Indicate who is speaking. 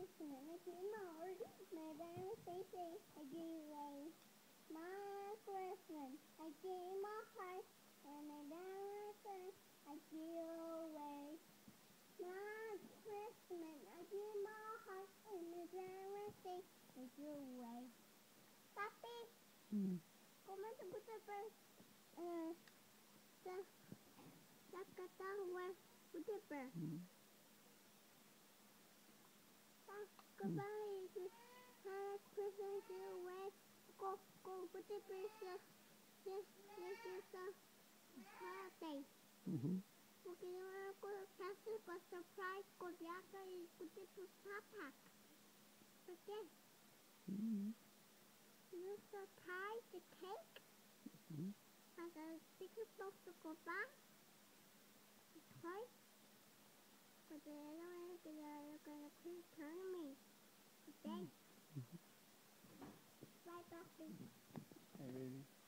Speaker 1: Krishna,
Speaker 2: Timor, my I gave my and I gave away. My Christmas, I and I gave away.
Speaker 1: Mm.
Speaker 2: comment Goodbye, uh, present you where go, go put the uh, this, this is the holiday.
Speaker 1: Mm-hmm.
Speaker 2: Porque eu go castle go surprise go viaja y put the first papa. Okay.
Speaker 1: Mm-hmm.
Speaker 2: You surprise the cake.
Speaker 1: Mhm.
Speaker 2: And the sticker supposed to go back. Toy. But the other gonna keep turning me. Hey, baby.